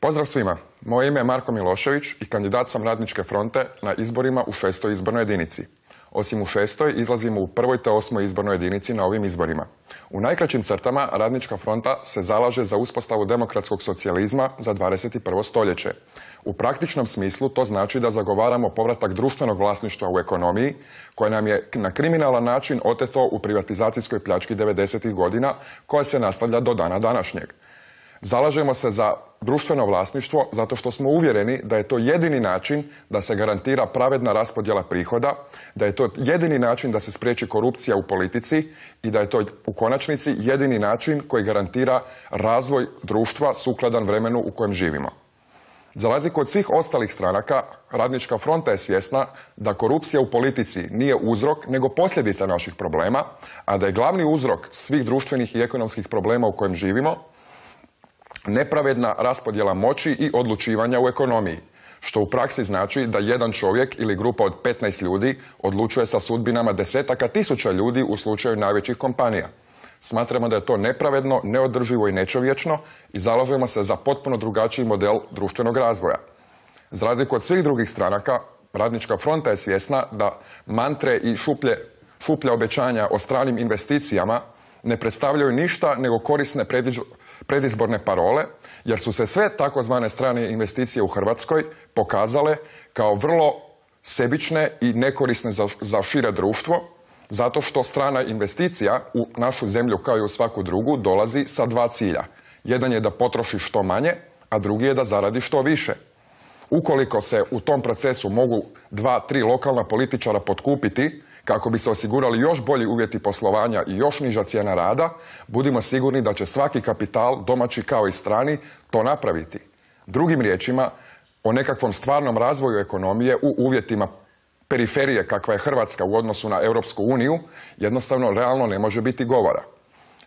Pozdrav svima, moje ime je Marko Milošević i kandidat sam Radničke fronte na izborima u šestoj izbornoj jedinici. Osim u šestoj, izlazimo u prvoj te osmoj izbornoj jedinici na ovim izborima. U najkraćim crtama Radnička fronta se zalaže za uspostavu demokratskog socijalizma za 21. stoljeće. U praktičnom smislu to znači da zagovaramo povratak društvenog vlasništva u ekonomiji, koje nam je na kriminalan način oteto u privatizacijskoj pljački 90. godina, koja se nastavlja do dana današnjeg. Zalažemo se za društveno vlasništvo zato što smo uvjereni da je to jedini način da se garantira pravedna raspodjela prihoda, da je to jedini način da se spriječi korupcija u politici i da je to u konačnici jedini način koji garantira razvoj društva sukladan vremenu u kojem živimo. Za razliku od svih ostalih stranaka, Radnička fronta je svjesna da korupcija u politici nije uzrok, nego posljedica naših problema, a da je glavni uzrok svih društvenih i ekonomskih problema u kojem živimo nepravedna raspodjela moći i odlučivanja u ekonomiji, što u praksi znači da jedan čovjek ili grupa od 15 ljudi odlučuje sa sudbinama desetaka tisuća ljudi u slučaju najvećih kompanija. Smatramo da je to nepravedno, neodrživo i nečovječno i zalažemo se za potpuno drugačiji model društvenog razvoja. Za razliku od svih drugih stranaka, Radnička fronta je svjesna da mantre i šuplje, šuplja obećanja o stranim investicijama ne predstavljaju ništa nego korisne predizborne parole, jer su se sve takozvane strane investicije u Hrvatskoj pokazale kao vrlo sebične i nekorisne za, za šire društvo, zato što strana investicija u našu zemlju kao i u svaku drugu dolazi sa dva cilja. Jedan je da potroši što manje, a drugi je da zaradi što više. Ukoliko se u tom procesu mogu dva, tri lokalna političara potkupiti, kako bi se osigurali još bolji uvjeti poslovanja i još niža cijena rada, budimo sigurni da će svaki kapital, domaći kao i strani, to napraviti. Drugim riječima, o nekakvom stvarnom razvoju ekonomije u uvjetima periferije kakva je Hrvatska u odnosu na Europsku uniju, jednostavno realno ne može biti govora.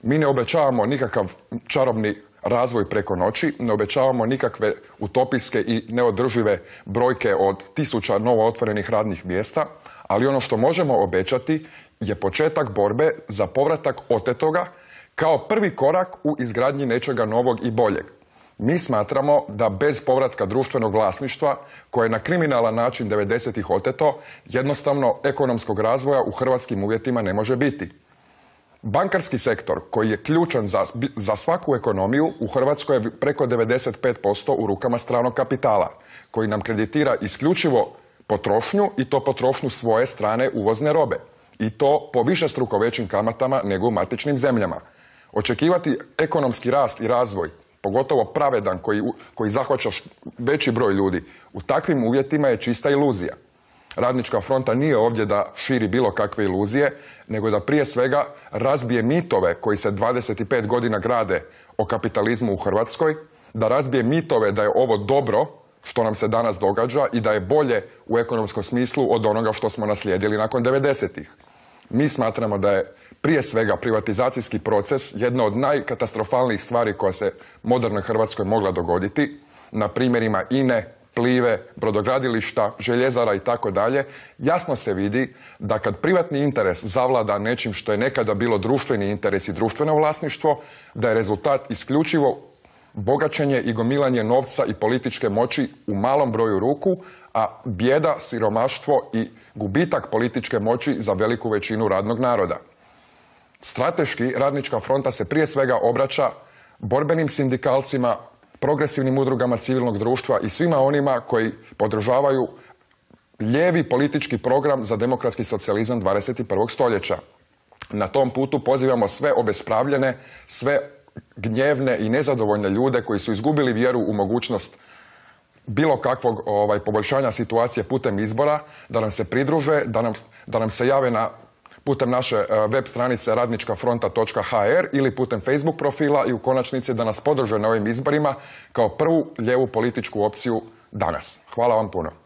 Mi ne obećavamo nikakav čarobni razvoj preko noći, ne obećavamo nikakve utopijske i neodržive brojke od tisuća novo otvorenih radnih mjesta, ali ono što možemo obećati je početak borbe za povratak otetoga kao prvi korak u izgradnji nečega novog i boljeg. Mi smatramo da bez povratka društvenog vlasništva, koje je na kriminalan način 90-ih oteto, jednostavno ekonomskog razvoja u hrvatskim uvjetima ne može biti. Bankarski sektor, koji je ključan za, za svaku ekonomiju, u Hrvatskoj je preko 95% u rukama stranog kapitala, koji nam kreditira isključivo potrošnju i to potrošnju svoje strane uvozne robe. I to po više struko većim kamatama nego u matičnim zemljama. Očekivati ekonomski rast i razvoj, pogotovo pravedan koji, koji zahvaća veći broj ljudi, u takvim uvjetima je čista iluzija. Radnička fronta nije ovdje da širi bilo kakve iluzije, nego da prije svega razbije mitove koji se 25 godina grade o kapitalizmu u Hrvatskoj, da razbije mitove da je ovo dobro što nam se danas događa i da je bolje u ekonomskom smislu od onoga što smo naslijedili nakon 90-ih. Mi smatramo da je prije svega privatizacijski proces jedna od najkatastrofalnijih stvari koja se modernoj Hrvatskoj mogla dogoditi. Na primjerima INE, Plive, brodogradilišta, željezara i tako dalje, jasno se vidi da kad privatni interes zavlada nečim što je nekada bilo društveni interes i društveno vlasništvo, da je rezultat isključivo bogaćenje i gomilanje novca i političke moći u malom broju ruku, a bijeda, siromaštvo i gubitak političke moći za veliku većinu radnog naroda. Strateški radnička fronta se prije svega obraća borbenim sindikalcima, progresivnim udrugama civilnog društva i svima onima koji podržavaju lijevi politički program za demokratski socijalizam 21. stoljeća. Na tom putu pozivamo sve obespravljene, sve gnjevne i nezadovoljne ljude koji su izgubili vjeru u mogućnost bilo kakvog ovaj, poboljšanja situacije putem izbora, da nam se pridruže, da nam, da nam se jave na putem naše e, web stranice radničkafronta.hr ili putem Facebook profila i u konačnici da nas podrže na ovim izborima kao prvu lijevu političku opciju danas. Hvala vam puno.